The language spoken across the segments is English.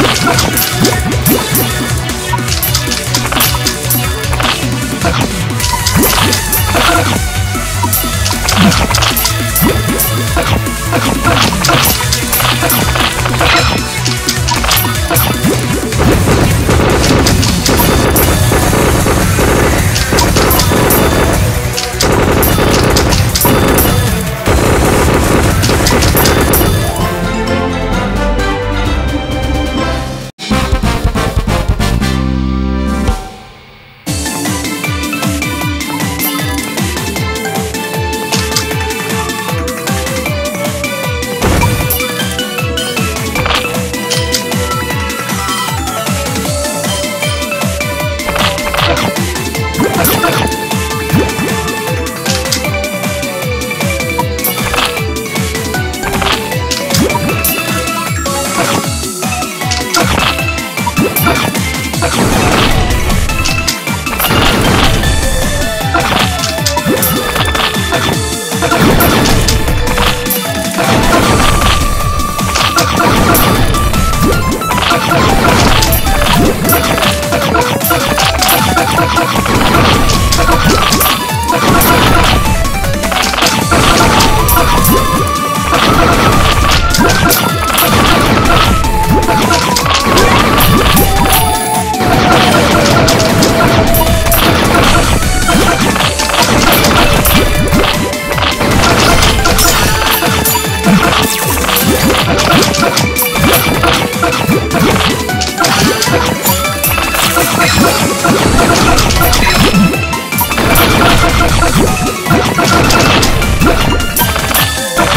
Let's go.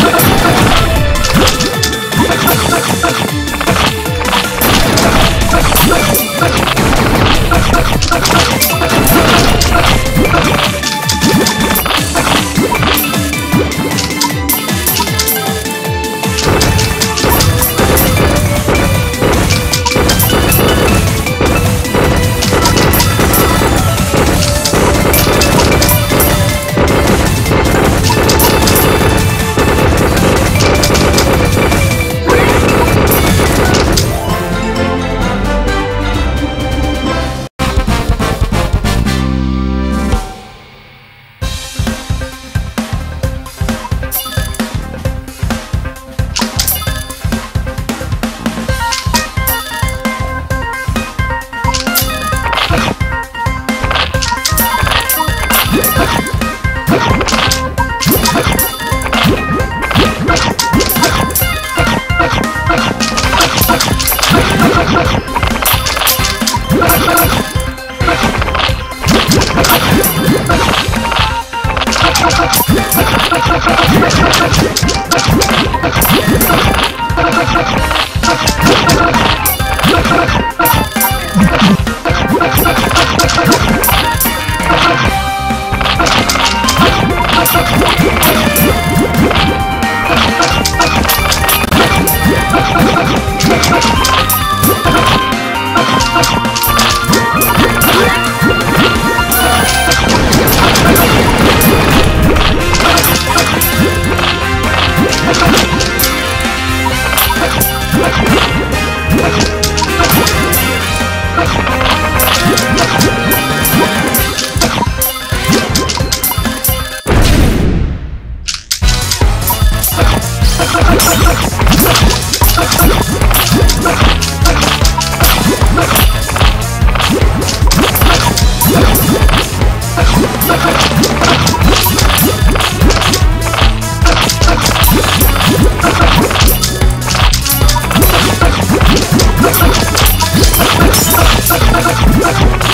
Let's go. Yeah. Let's go.